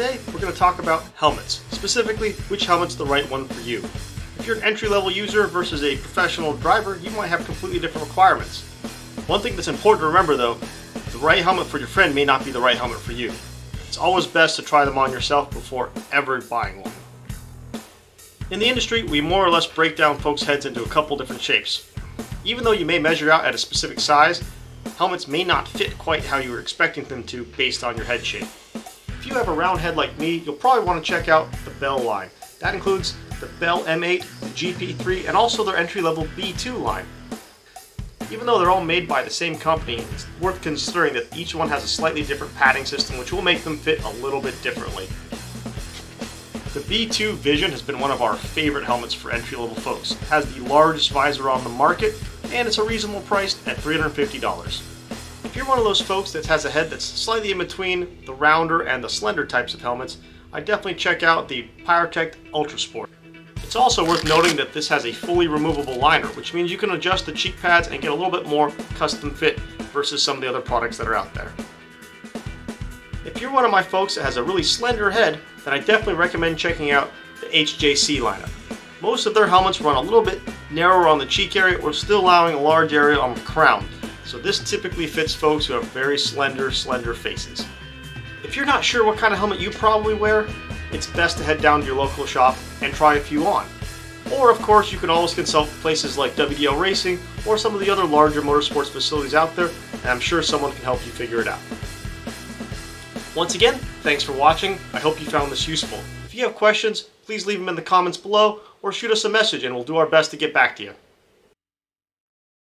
Today, we're going to talk about helmets, specifically which helmet's the right one for you. If you're an entry-level user versus a professional driver, you might have completely different requirements. One thing that's important to remember though, the right helmet for your friend may not be the right helmet for you. It's always best to try them on yourself before ever buying one. In the industry, we more or less break down folks' heads into a couple different shapes. Even though you may measure out at a specific size, helmets may not fit quite how you were expecting them to based on your head shape. If you have a round head like me, you'll probably want to check out the Bell line. That includes the Bell M8, the GP3, and also their entry-level B2 line. Even though they're all made by the same company, it's worth considering that each one has a slightly different padding system which will make them fit a little bit differently. The B2 Vision has been one of our favorite helmets for entry-level folks. It has the largest visor on the market, and it's a reasonable price at $350. If you're one of those folks that has a head that's slightly in between the rounder and the slender types of helmets, I definitely check out the Pyrotech Ultra Sport. It's also worth noting that this has a fully removable liner, which means you can adjust the cheek pads and get a little bit more custom fit versus some of the other products that are out there. If you're one of my folks that has a really slender head, then I definitely recommend checking out the HJC lineup. Most of their helmets run a little bit narrower on the cheek area or still allowing a large area on the crown. So this typically fits folks who have very slender, slender faces. If you're not sure what kind of helmet you probably wear, it's best to head down to your local shop and try a few on. Or of course you can always consult places like WDL Racing or some of the other larger motorsports facilities out there and I'm sure someone can help you figure it out. Once again, thanks for watching. I hope you found this useful. If you have questions, please leave them in the comments below or shoot us a message and we'll do our best to get back to you.